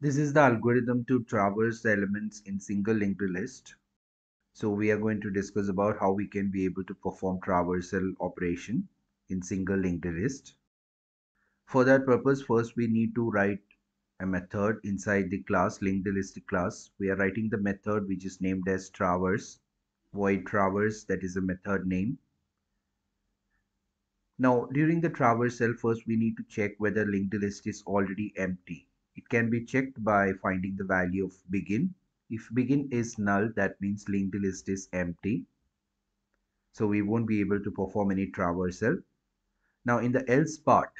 This is the algorithm to traverse the elements in single linked list. So we are going to discuss about how we can be able to perform traversal operation in single linked list. For that purpose, first we need to write a method inside the class linked list class. We are writing the method which is named as traverse void traverse that is a method name. Now during the traversal first we need to check whether linked list is already empty. It can be checked by finding the value of begin if begin is null, that means linked list is empty. So we won't be able to perform any traversal. Now in the else part,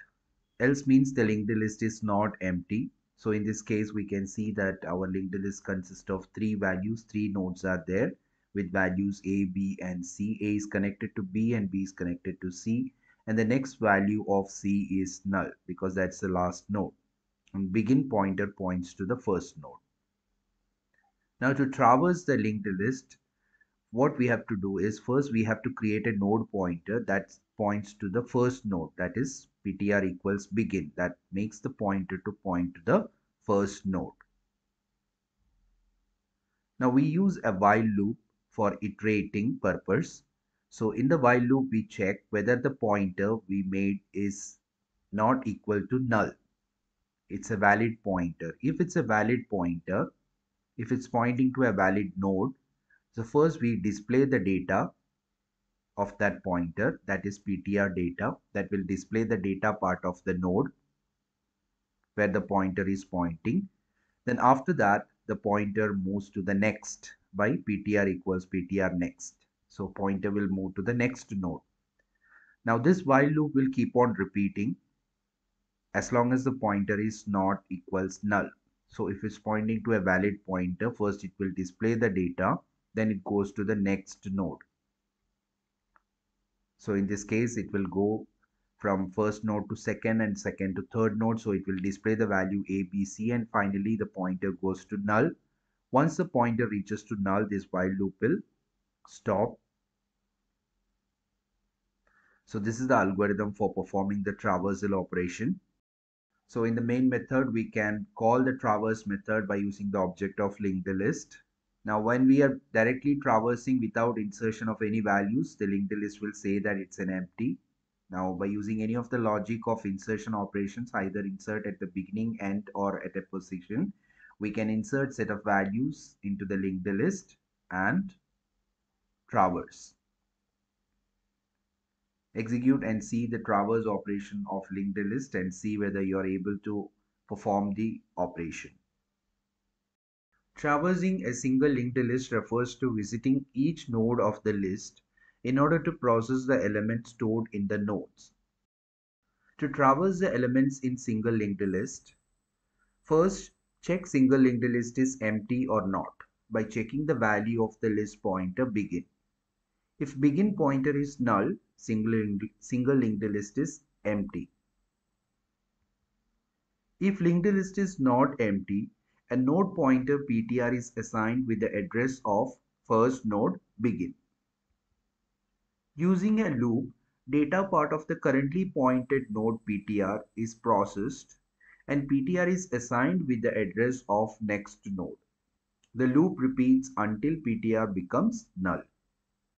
else means the linked list is not empty. So in this case, we can see that our linked list consists of three values, three nodes are there with values A, B and C. A is connected to B and B is connected to C. And the next value of C is null because that's the last node. And begin pointer points to the first node. Now to traverse the linked list, what we have to do is first we have to create a node pointer that points to the first node that is ptr equals begin that makes the pointer to point to the first node. Now we use a while loop for iterating purpose. So in the while loop we check whether the pointer we made is not equal to null. It's a valid pointer. If it's a valid pointer, if it's pointing to a valid node. So first we display the data of that pointer that is PTR data that will display the data part of the node where the pointer is pointing. Then after that the pointer moves to the next by PTR equals PTR next. So pointer will move to the next node. Now this while loop will keep on repeating as long as the pointer is not equals null. So if it's pointing to a valid pointer, first it will display the data, then it goes to the next node. So in this case, it will go from first node to second and second to third node. So it will display the value A, B, C and finally the pointer goes to null. Once the pointer reaches to null, this while loop will stop. So this is the algorithm for performing the traversal operation. So in the main method, we can call the traverse method by using the object of linked list. Now, when we are directly traversing without insertion of any values, the linked list will say that it's an empty. Now, by using any of the logic of insertion operations, either insert at the beginning, end, or at a position, we can insert set of values into the linked list and traverse execute and see the traverse operation of linked list and see whether you are able to perform the operation. Traversing a single linked list refers to visiting each node of the list in order to process the elements stored in the nodes. To traverse the elements in single linked list, first check single linked list is empty or not by checking the value of the list pointer begin. If begin pointer is null, single, single linked list is empty. If linked list is not empty, a node pointer PTR is assigned with the address of first node begin. Using a loop, data part of the currently pointed node PTR is processed and PTR is assigned with the address of next node. The loop repeats until PTR becomes null.